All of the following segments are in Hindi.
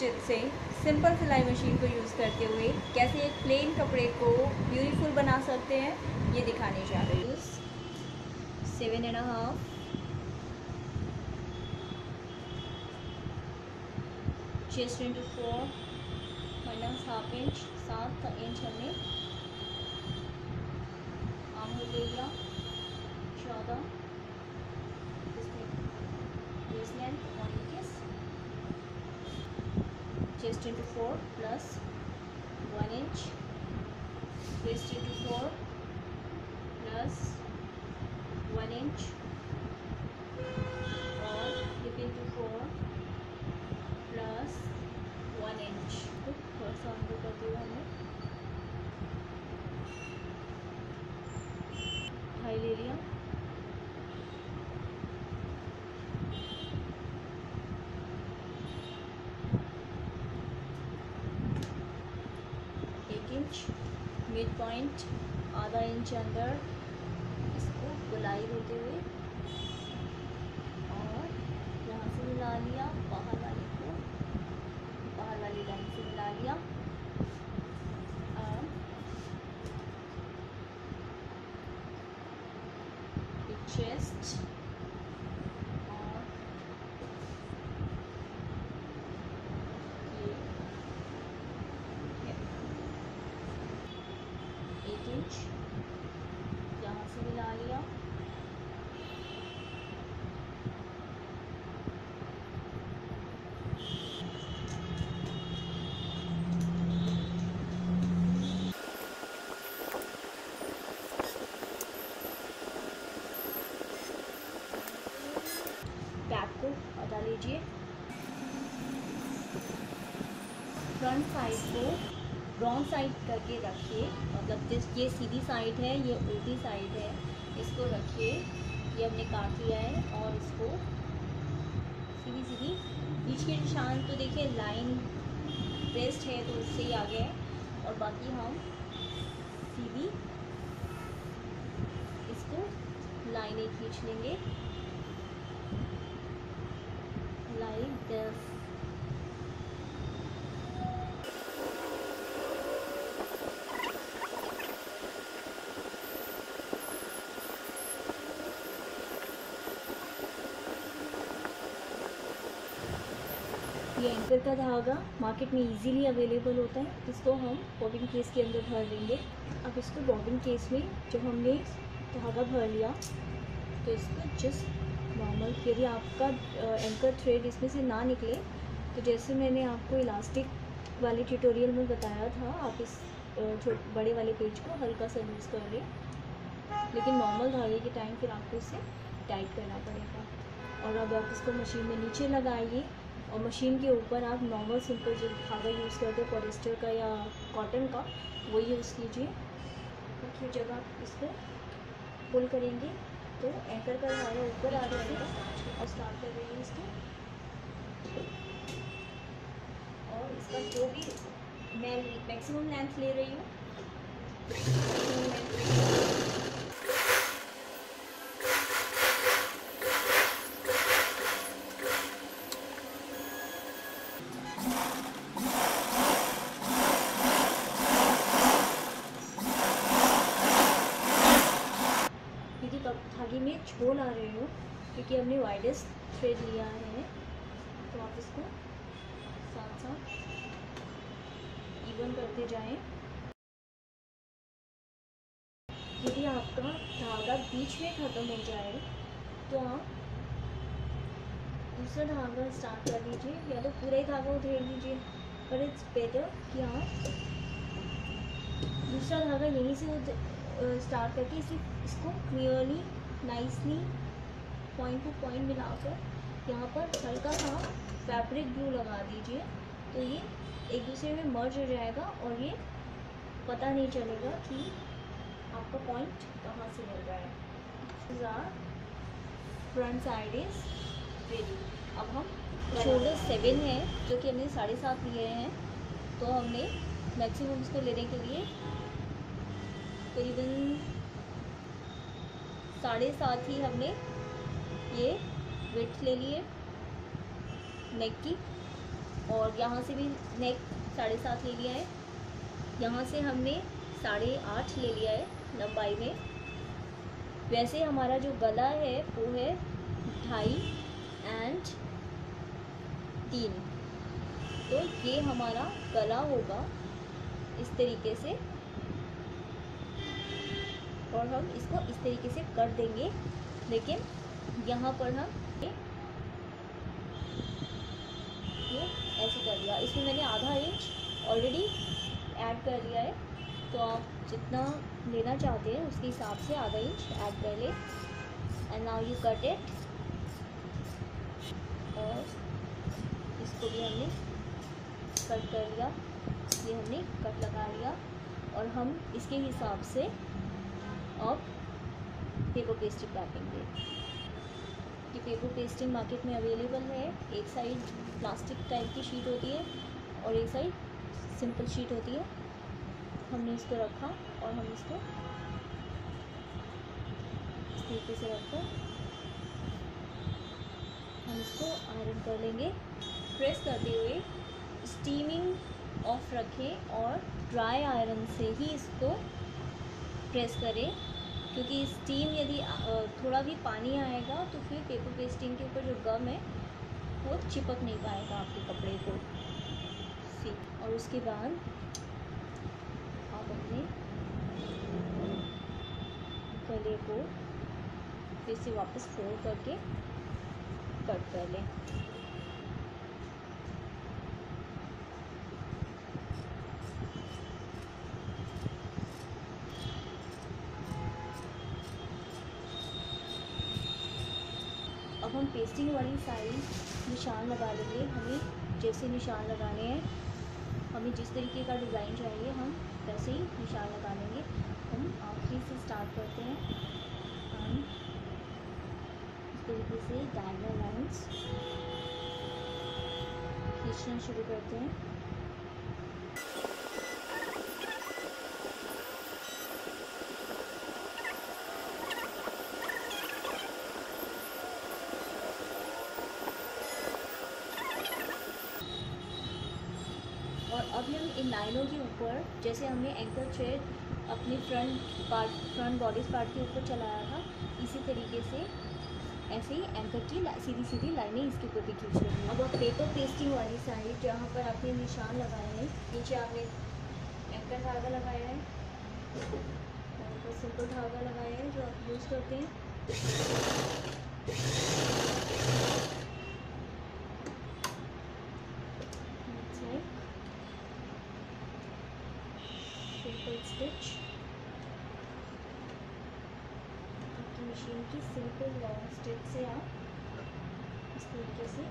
स्टिच से सिंपल सिलाई मशीन को यूज़ करते हुए कैसे एक प्लेन कपड़े को ब्यूटीफुल बना सकते हैं, ये दिखाने जा रही हूँ। Seven and half chest into four minus half inch सात इंच हमने आम हो लिया चौदह. Length one inches chest into 4 plus 1 inch waist into 4 plus 1 inch और hip into 4 plus 1 inch तो थोड़ा सा अंदर कर दिया हमने inch mid point आधा इंच अंदर, इसको गुलाई होते हुए, और यहाँ से मिला लिया, बाहर वाले को, बाहर वाली लाइन से मिला लिया और चेस्ट और ये एक इंच यहाँ से मिला लिया बैक को हटा लीजिए फ्रंट साइड को रॉन्ग साइड करके रखिए। मतलब जिस, ये सीधी साइड है, ये उल्टी साइड है, इसको रखिए। ये हमने काट लिया है और इसको सीधी सीधी। बीच के निशान तो देखिए लाइन बेस्ट है तो उससे ही आगे है। और बाकी हम सीधी इसको लाइनें खींच लेंगे। लाइक दिस ये का धागा मार्केट में इजीली अवेलेबल होता है जिसको हम बॉबिन केस के अंदर भर लेंगे अब इसको बॉबिन केस में जब हमने धागा भर लिया तो इसको जस्ट नॉर्मल यदि आपका एंकर थ्रेड इसमें से ना निकले तो जैसे मैंने आपको इलास्टिक वाले ट्यूटोरियल में बताया था, आप इस बड़े वाले पेज को हल्का सा यूज़ कर लें। लेकिन नॉर्मल धागे के टाइम फिर आपको इसे टाइट करना पड़ेगा। और अब आप इसको मशीन में नीचे लगाइए। और मशीन के ऊपर आप नॉर्मल सिंपल जो धागा यूज़ करते हो पॉलिस्टर का या कॉटन का वो यूज़ कीजिए रखिए जब आप इसको पुल करेंगे तो एंकर का धागा ऊपर आ जाएगा और स्टार्ट कर रही इसको और इसका जो भी मैं मैक्सिमम लेंथ ले रही हूँ। यदि कप- छोल आ रहे हो, क्योंकि हमने वाइडेस्ट थ्रेड लिया है। तो आप इसको साथ साथ इवन करते जाएँ। यदि आपका धागा बीच में ख़त्म हो जाए तो आप दूसरा धागा स्टार्ट कर दीजिए, या तो पूरा धागा उधेड़ लीजिए पर इट्स बेटर कि आप दूसरा धागा यहीं से स्टार्ट करके इसे, इसको clearly nicely point to point मिलाकर। यहाँ पर हल्का सा फैब्रिक ग्लू लगा दीजिए। तो ये एक दूसरे में मर्ज हो जाएगा और ये पता नहीं चलेगा कि आपका पॉइंट कहाँ से मिल रहा है। फ्रंट साइड इज़ रेडी अब हम शोल्डर सेवन है, जो कि हमने साढ़े सात लिए हैं। तो हमने मैक्सिमम इसको लेने के लिए करीबन साढ़े सात ही हमने ये विथ ले लिए नेक की। और यहाँ से भी नेक साढ़े सात ले लिया है। यहाँ से हमने साढ़े आठ ले लिया है लंबाई में। वैसे हमारा जो गला है, वो है ढाई एंड तीन। तो ये हमारा गला होगा इस तरीके से। और हम इसको इस तरीके से कर देंगे। लेकिन यहाँ पर हम ये ऐसे कर दिया। इसमें मैंने आधा इंच ऑलरेडी ऐड कर लिया है। तो आप जितना लेना चाहते हैं, उसके हिसाब से आधा इंच ऐड कर ले। And now you cut it और इसको भी हमने कट कर लिया ये हमने कट लगा लिया और हम इसके हिसाब से अब पेपर पेस्टिंग काटेंगे ये पेपर पेस्टिंग मार्केट में अवेलेबल है। एक साइड प्लास्टिक टाइप की शीट होती है और एक साइड सिंपल शीट होती है। हमने इसको रखा और हम इसको इस तरीके से रखकर हम इसको आयरन कर लेंगे। प्रेस करते हुए स्टीमिंग ऑफ़ रखें और ड्राई आयरन से ही इसको प्रेस करें। क्योंकि स्टीम यदि थोड़ा भी पानी आएगा तो फिर पेपर पेस्टिंग के ऊपर जो गम है, वो चिपक नहीं पाएगा आपके कपड़े को। सी और उसके बाद आप अपने गले को फिर से वापस फोल्ड करके कट कर लें अब हम पेस्टिंग वाली सारी निशान लगा लेंगे। हमें जैसे निशान लगाने हैं, हमें जिस तरीके का डिज़ाइन चाहिए, हम वैसे ही निशान लगा लेंगे। हम आखिरी से स्टार्ट करते हैं। हम इस तरीके से डायगनल लाइन्स खींचना शुरू करते हैं। लाइनों के ऊपर, जैसे हमने एंकर थ्रेड अपने front part front bodies part के ऊपर चलाया था, इसी तरीके से ऐसे ही एंकर की सीधी सीधी लाइनें इसके ऊपर भी खींच लेंगे अब आप पेपर पेस्टिंग वाली साइड जहाँ पर आपने निशान लगाए हैं, नीचे आपने एंकर धागा लगाया है, और सिंपल धागा लगाया है, जो आप यूज़ करते हैं स्टिच आपकी मशीन की सिंपल लॉन्ग स्टिच से आप इस तरीके से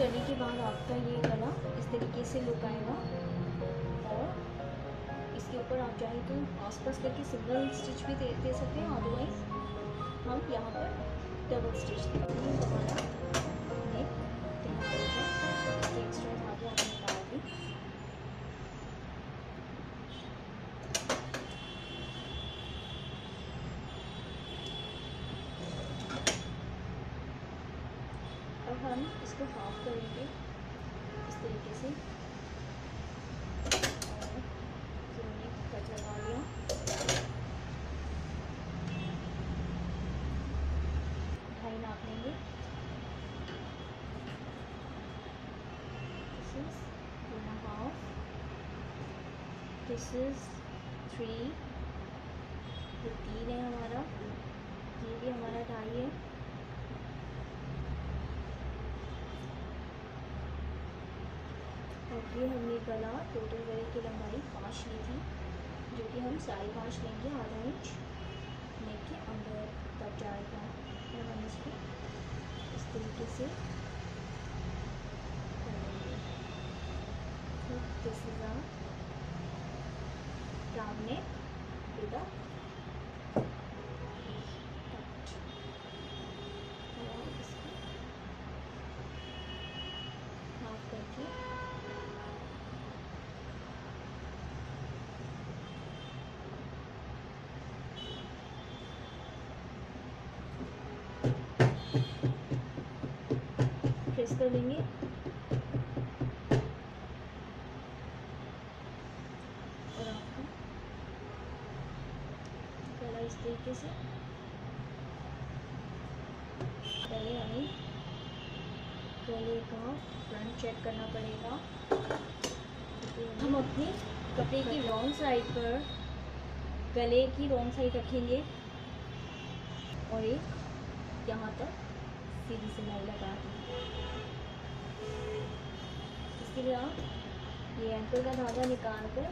करने के बाद आपका ये गला इस तरीके से लुक आएगा। और इसके ऊपर आप चाहें तो आस पास करके सिंगल स्टिच भी दे, दे सकते हैं। अदरवाइज़ हम यहाँ पर डबल स्टिच देते हैं हमारा करेंगे। इस तरीके से। ढाई नाप लेंगे। इज़ थ्री ये तीन है हमारा। ये भी हमारा ढाई है और ये हमने गला टोटल गले की लंबाई पाँच ली थी, जो कि हम साढ़े पाँच लेंगे आधा इंच नेक के अंदर तब जाएगा और हम इसको इस तरीके से this is our round neck with a half करके प्रेस कर लेंगे। और आपका इस तरीके से पहले हमें गले का फ्रंट चेक करना पड़ेगा। हम अपने कपड़े की रॉन्ग साइड पर गले की रॉन्ग साइड रखेंगे। और एक यहाँ तक सीधी सिलाई लगा देंगे लिए आप ये एंकल का धागा निकाल कर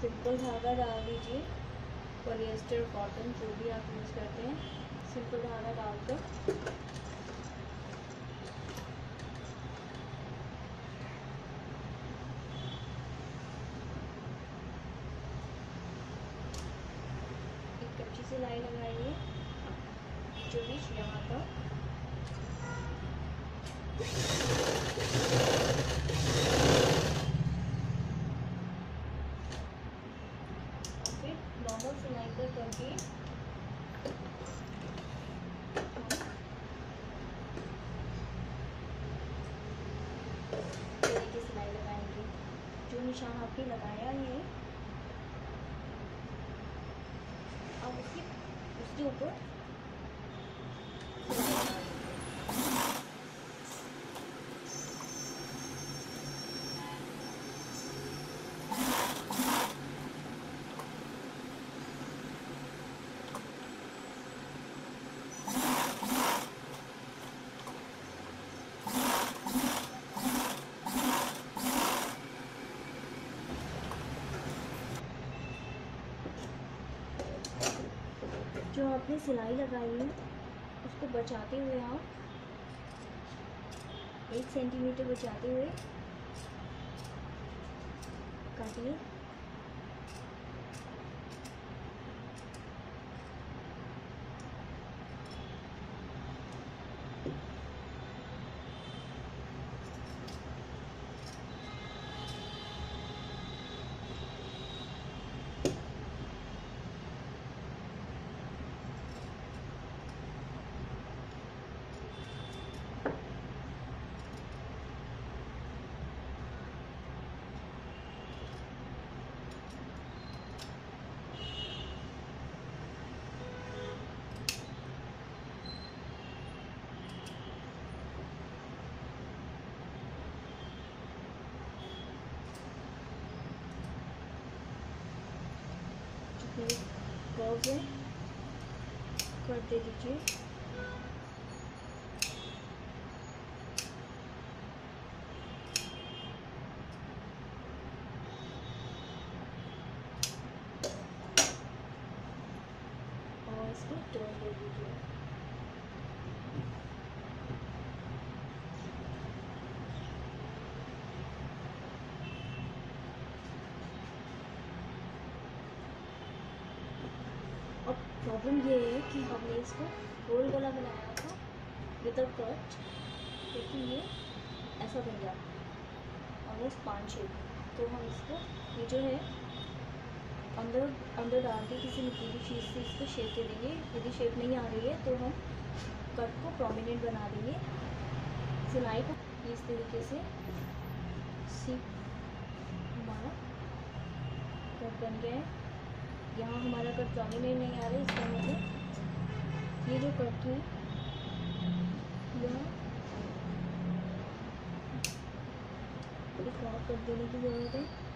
सिंपल धागा डाल दीजिए। पॉलिएस्टर कॉटन जो भी आप यूज़ करते हैं सिंपल धागा डालकर एक कच्ची सिलाई लगाइए जो बीच यहाँ तक और फिर नॉर्मल सिलाई पर करके तरीके सिलाई लगाएँगे जो निशान आपने लगाया है अब उसके उसके ऊपर जो आपने सिलाई लगाई है उसको बचाते हुए आप एक सेंटीमीटर बचाते हुए। काटिए। जितने कर्व है कर दे दीजिए और इसको टर्न दे दीजिए अब प्रॉब्लम ये है कि हमने इसको गोल गला बनाया था विदाउट कट लेकिन ये ऐसा बन गया। ऑलमोस्ट पाँच शेप तो हम इसको, ये जो है, अंदर अंदर डाल के किसी नुकीली चीज़ से इसको शेप दे देंगे। यदि शेप नहीं आ रही है तो हम कट को प्रोमिनेंट बना देंगे। सिलाई को इस तरीके से सीप हमारा कट बन गया है। यहाँ हमारा कट प्रोमिनेंट नहीं आ रहा इसका मतलब ये जो कट है, यह थोड़ी क्रॉप कर देने की ज़रूरत है।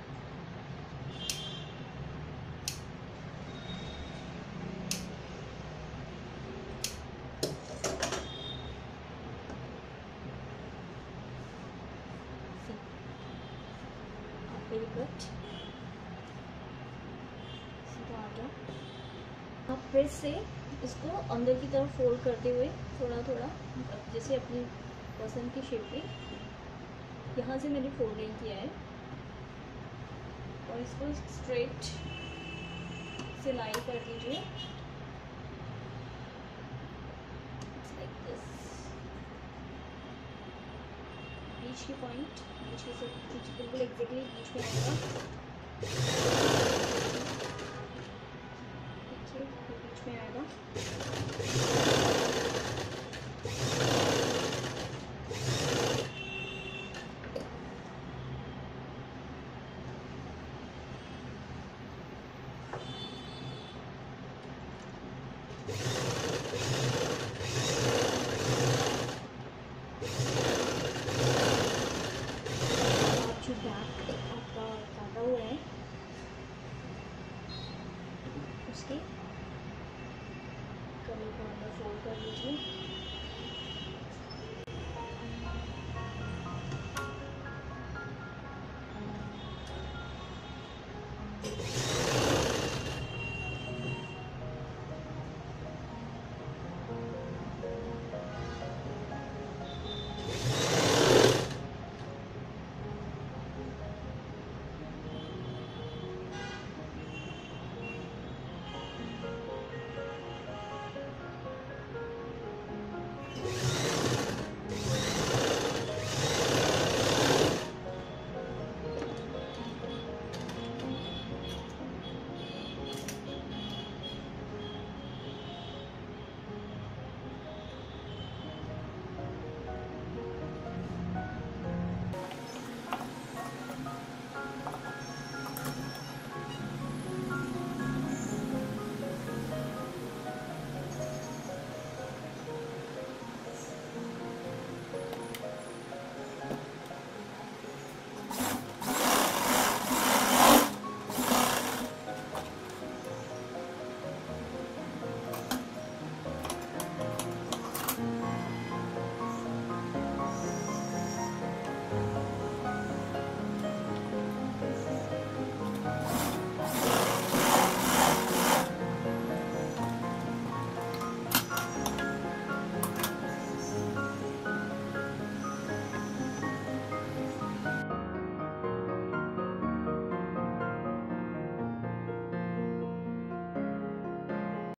कट सीधा आ गया आप प्रेस से इसको अंदर की तरफ़ फोल्ड करते हुए थोड़ा थोड़ा जैसे अपनी पसंद की शेप में यहाँ से मैंने फोल्डिंग किया है। और इसको स्ट्रेट से लाइन कर दीजिए। बीच की पॉइंट बीच के बिल्कुल एग्जैक्टली बीच में आएगा। May I know? को अंदर फोल्ड कर लीजिए।